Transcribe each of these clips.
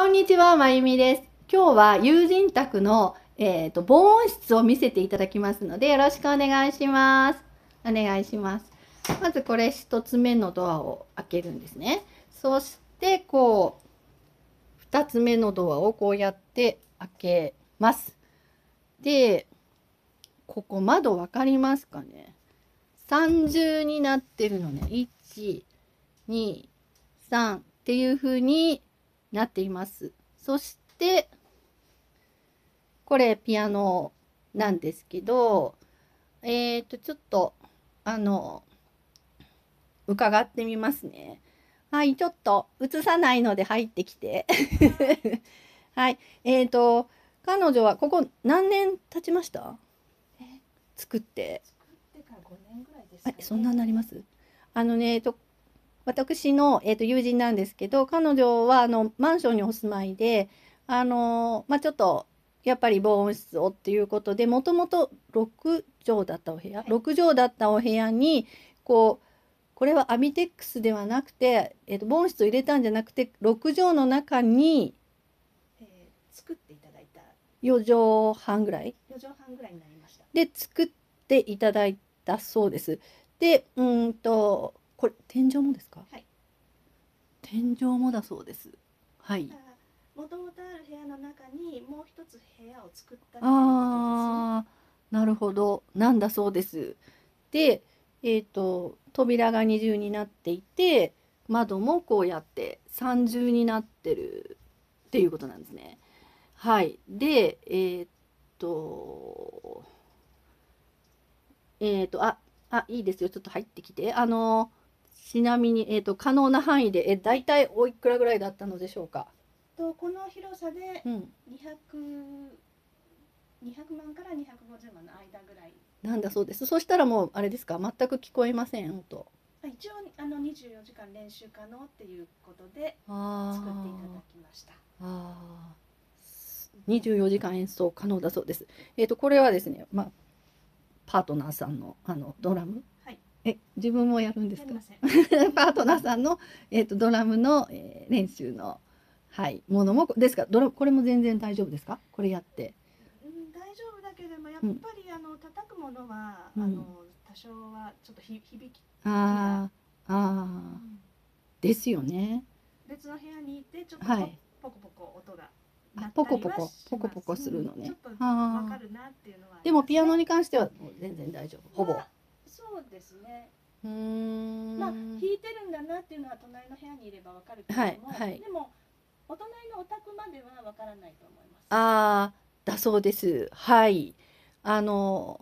こんにちは、まゆみです。今日は友人宅の、えーと、防音室を見せていただきますので、よろしくお願いします。お願いします。まずこれ一つ目のドアを開けるんですね。そしてこう、二つ目のドアをこうやって開けます。で、ここ窓分かりますかね？三重になってるのね。1、2、3っていう風になっています。そして、これピアノなんですけど、えっ、ー、と、ちょっと、あの、伺ってみますね。はい、ちょっと映さないので入ってきて。はい、えっ、ー、と、彼女はここ何年経ちました？作って。作ってから5年ぐらいですか、ね、そんなになります？あのね、と、私の、えーと、友人なんですけど彼女はあのマンションにお住まいであの、まあ、ちょっとやっぱり防音室をっていうことでもともと6畳だったお部屋、はい、6畳だったお部屋にこうこれはアミテックスではなくて、えーと、防音室を入れたんじゃなくて6畳の中に、えー、作っていただいた。4畳半ぐらい。4畳半ぐらいになりました。で作っていただいたそうです。でうんとこれ天井もですか、はい、天井もだそうです。はい。もともとある部屋の中にもう一つ部屋を作ったああなるほど。なんだそうです。でえっ、ー、と扉が二重になっていて窓もこうやって三重になってるっていうことなんですね。はい。でえっ、ー、とえっ、ー、とああいいですよ。ちょっと入ってきて。あのちなみに、えーと、可能な範囲で、え大体おいくらぐらいだったのでしょうか？とこの広さで200、うん、200万から250万の間ぐらい。なんだそうです。そしたらもうあれですか、全く聞こえません音。一応あの24時間練習可能っていうことで作っていただきました。ああ。24時間演奏可能だそうです。えっ、ー、とこれはですね、まあパートナーさんのあのドラムえ自分もやるんですか？パートナーさんの、えーと、ドラムの、えー、練習の、はい、ものもですか？ドラこれも全然大丈夫ですか？これやって。うん、大丈夫だけどもやっぱり、うん、あの叩くものは、うん、あの多少はちょっとひ響きああ、ああ、ですよね。別の部屋にいてちょっとポ,、はい、ポコポコ音が。ポコポコポコポコするのね。でもピアノに関しては全然大丈夫。ほぼ。そうですね。うん。まあ弾いてるんだなっていうのは隣の部屋にいればわかるけども、はいはい、でもお隣のお宅まではわからないと思います。ああだそうです。はい。あの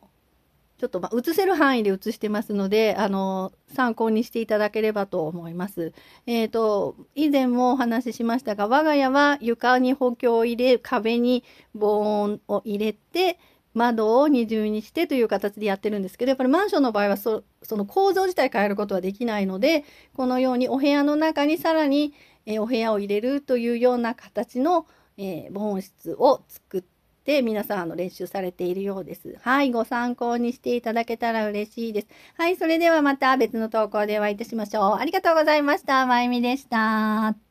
ちょっとまあ映せる範囲で映してますのであの参考にしていただければと思います。えっ、ー、と以前もお話ししましたが我が家は床に補強を入れ壁に防音を入れて窓を二重にしてという形でやってるんですけどやっぱりマンションの場合はその構造自体変えることはできないのでこのようにお部屋の中にさらに、え、お部屋を入れるというような形の、えー、防音室を作って皆さんあの練習されているようです。はい、ご参考にしていただけたら嬉しいです。はい、それではまた別の投稿でお会いいたしましょう。ありがとうございました。まゆみでした。